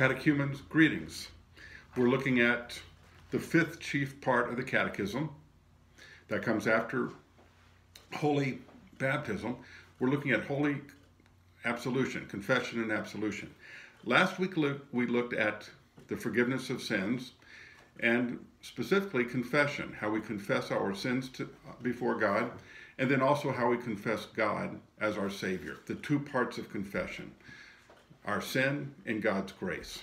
Catechumens, greetings. We're looking at the fifth chief part of the catechism that comes after holy baptism. We're looking at holy absolution, confession and absolution. Last week we looked at the forgiveness of sins and specifically confession, how we confess our sins to, before God, and then also how we confess God as our Savior, the two parts of confession our sin and God's grace.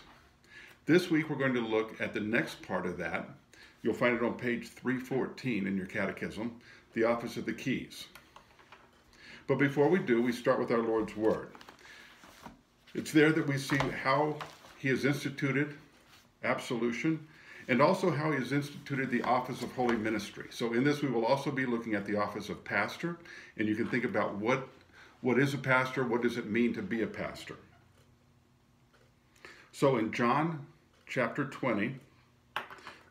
This week we're going to look at the next part of that. You'll find it on page 314 in your catechism, the office of the keys. But before we do, we start with our Lord's Word. It's there that we see how He has instituted absolution and also how He has instituted the office of holy ministry. So in this, we will also be looking at the office of pastor, and you can think about what, what is a pastor, what does it mean to be a pastor. So in John chapter 20,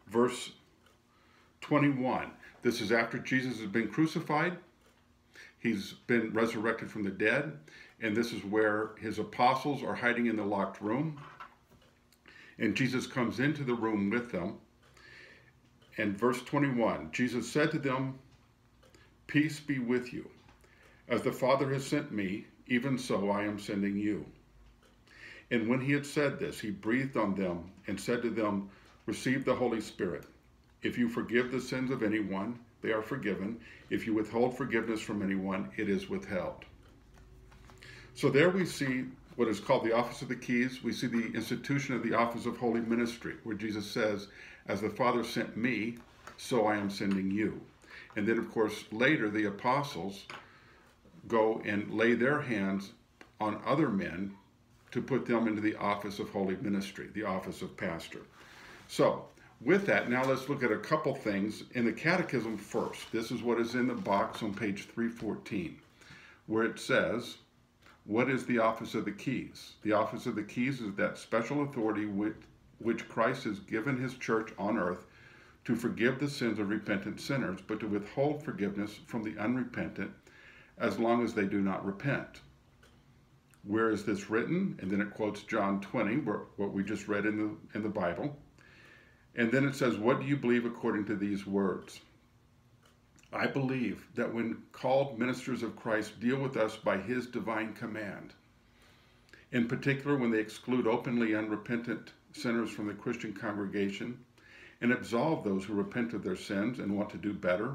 verse 21, this is after Jesus has been crucified. He's been resurrected from the dead, and this is where his apostles are hiding in the locked room. And Jesus comes into the room with them. And verse 21 Jesus said to them, Peace be with you. As the Father has sent me, even so I am sending you. And when he had said this, he breathed on them and said to them, Receive the Holy Spirit. If you forgive the sins of anyone, they are forgiven. If you withhold forgiveness from anyone, it is withheld. So there we see what is called the office of the keys. We see the institution of the office of holy ministry, where Jesus says, As the Father sent me, so I am sending you. And then, of course, later the apostles go and lay their hands on other men to put them into the office of holy ministry, the office of pastor. So, with that, now let's look at a couple things in the catechism first. This is what is in the box on page 314, where it says, What is the office of the keys? The office of the keys is that special authority which, which Christ has given his church on earth to forgive the sins of repentant sinners, but to withhold forgiveness from the unrepentant as long as they do not repent where is this written? And then it quotes John 20, where, what we just read in the, in the Bible. And then it says, What do you believe according to these words? I believe that when called ministers of Christ deal with us by his divine command, in particular when they exclude openly unrepentant sinners from the Christian congregation and absolve those who repent of their sins and want to do better,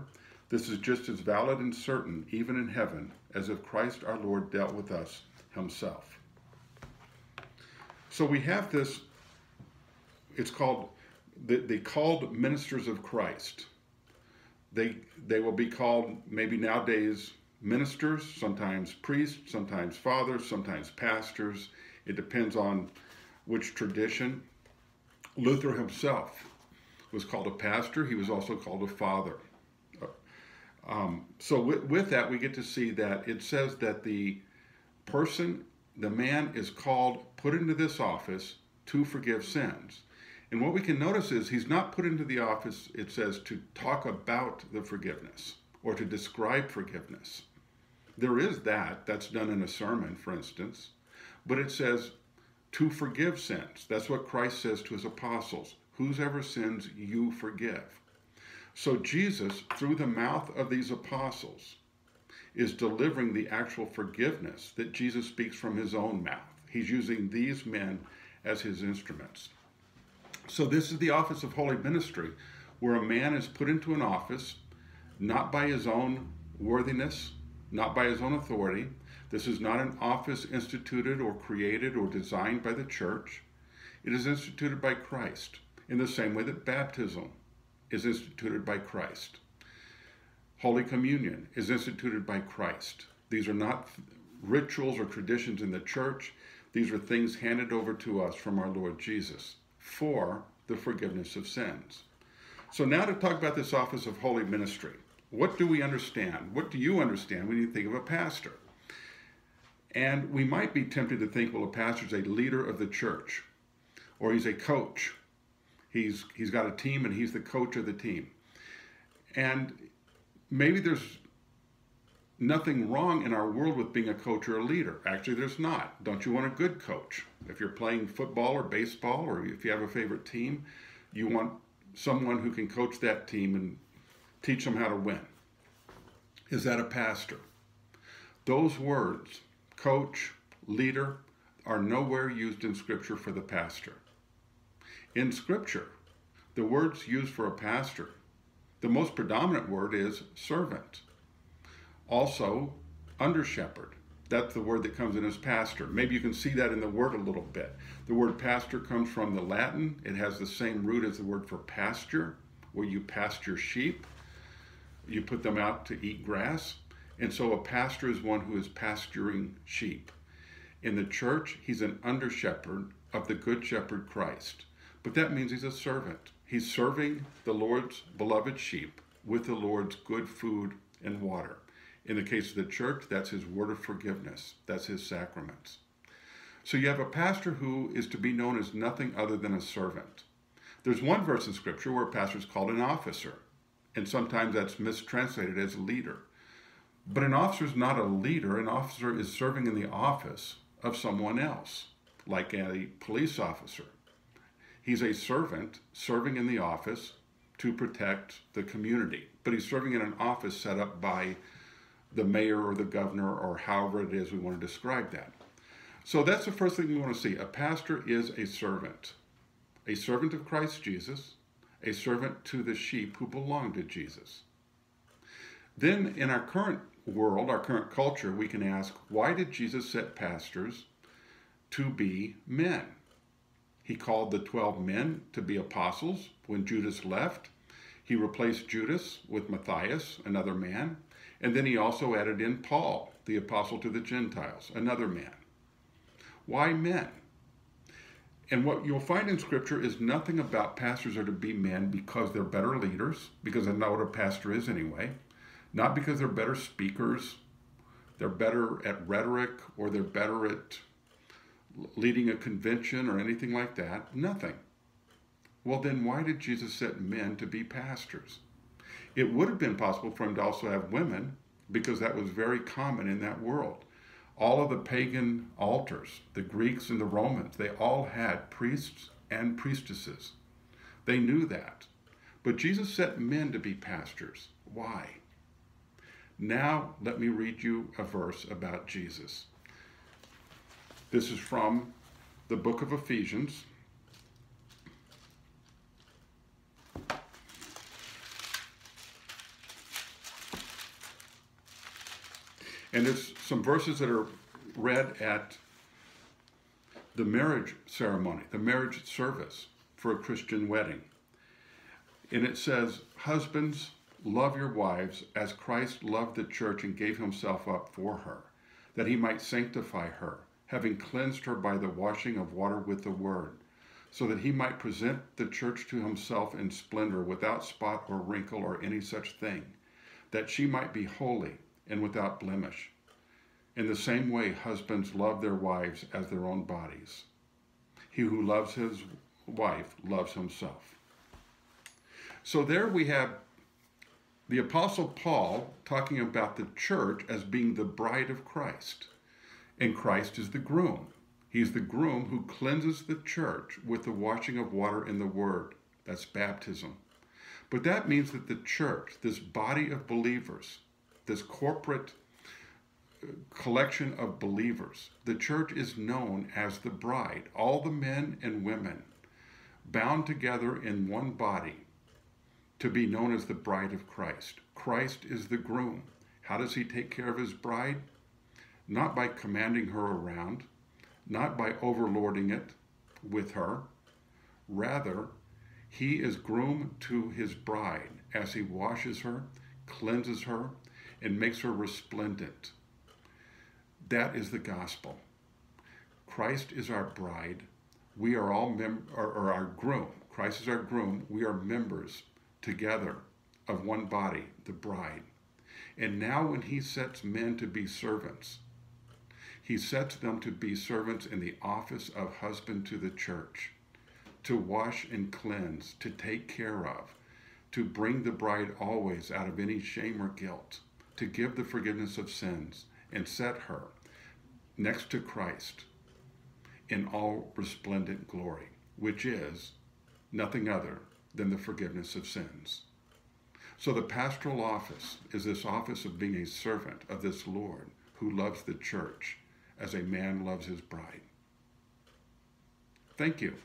this is just as valid and certain, even in heaven, as if Christ our Lord dealt with us himself. So we have this, it's called, the, called ministers of Christ. They, they will be called maybe nowadays ministers, sometimes priests, sometimes fathers, sometimes pastors. It depends on which tradition. Luther himself was called a pastor. He was also called a father. Um, so with, with, that, we get to see that it says that the person, the man is called, put into this office to forgive sins. And what we can notice is he's not put into the office, it says, to talk about the forgiveness or to describe forgiveness. There is that, that's done in a sermon, for instance, but it says to forgive sins. That's what Christ says to his apostles whosoever sins you forgive. So Jesus, through the mouth of these apostles, is delivering the actual forgiveness that Jesus speaks from his own mouth. He's using these men as his instruments. So, this is the office of holy ministry, where a man is put into an office not by his own worthiness, not by his own authority. This is not an office instituted or created or designed by the church. It is instituted by Christ, in the same way that baptism is instituted by Christ. Holy Communion is instituted by Christ. These are not rituals or traditions in the church. These are things handed over to us from our Lord Jesus for the forgiveness of sins. So, now to talk about this office of holy ministry. What do we understand? What do you understand when you think of a pastor? And we might be tempted to think, well, a pastor is a leader of the church, or he's a coach. He's, he's got a team and he's the coach of the team. And maybe there's nothing wrong in our world with being a coach or a leader. Actually, there's not. Don't you want a good coach? If you're playing football or baseball, or if you have a favorite team, you want someone who can coach that team and teach them how to win. Is that a pastor? Those words, coach, leader, are nowhere used in Scripture for the pastor. In Scripture, the words used for a pastor, the most predominant word is servant. Also, under shepherd. That's the word that comes in as pastor. Maybe you can see that in the word a little bit. The word pastor comes from the Latin. It has the same root as the word for pasture, where you pasture sheep. You put them out to eat grass. And so a pastor is one who is pasturing sheep. In the church, he's an under shepherd of the good shepherd Christ. But that means he's a servant. He's serving the Lord's beloved sheep with the Lord's good food and water. In the case of the church, that's his word of forgiveness, that's his sacraments. So you have a pastor who is to be known as nothing other than a servant. There's one verse in Scripture where a pastor is called an officer, and sometimes that's mistranslated as leader. But an officer is not a leader, an officer is serving in the office of someone else, like a police officer. He's a servant serving in the office to protect the community, but he's serving in an office set up by the mayor or the governor or however it is we want to describe that. So that's the first thing we want to see. A pastor is a servant, a servant of Christ Jesus, a servant to the sheep who belong to Jesus. Then in our current world, our current culture, we can ask, why did Jesus set pastors to be men? He called the 12 men to be apostles when Judas left. He replaced Judas with Matthias, another man. And then he also added in Paul, the apostle to the Gentiles, another man. Why men? And what you'll find in Scripture is nothing about pastors are to be men because they're better leaders, because that's not what a pastor is anyway. Not because they're better speakers, they're better at rhetoric, or they're better at leading a convention or anything like that. Nothing. Well, then why did Jesus set men to be pastors? It would have been possible for him to also have women because that was very common in that world. All of the pagan altars, the Greeks and the Romans, they all had priests and priestesses. They knew that. But Jesus set men to be pastors. Why? Now, let me read you a verse about Jesus. This is from the book of Ephesians, And there's some verses that are read at the marriage ceremony, the marriage service for a Christian wedding. And it says, Husbands, love your wives as Christ loved the church and gave himself up for her, that he might sanctify her, having cleansed her by the washing of water with the word, so that he might present the church to himself in splendor, without spot or wrinkle or any such thing, that she might be holy and without blemish. In the same way, husbands love their wives as their own bodies. He who loves his wife loves himself. So there we have the Apostle Paul talking about the church as being the bride of Christ, and Christ is the groom. He's the groom who cleanses the church with the washing of water in the Word. That's baptism. But that means that the church, this body of believers, this corporate uh, collection of believers. The church is known as the bride, all the men and women bound together in one body to be known as the bride of Christ. Christ is the groom. How does he take care of his bride? Not by commanding her around, not by overlording it with her. Rather, he is groom to his bride as he washes her, cleanses her, and makes her resplendent. That is the gospel. Christ is our bride. We are all mem- or, or our groom. Christ is our groom. We are members together of one body, the bride. And now, when he sets men to be servants, he sets them to be servants in the office of husband to the church, to wash and cleanse, to take care of, to bring the bride always out of any shame or guilt, to give the forgiveness of sins and set her next to Christ in all resplendent glory, which is nothing other than the forgiveness of sins. So the pastoral office is this office of being a servant of this Lord who loves the church as a man loves his bride. Thank you.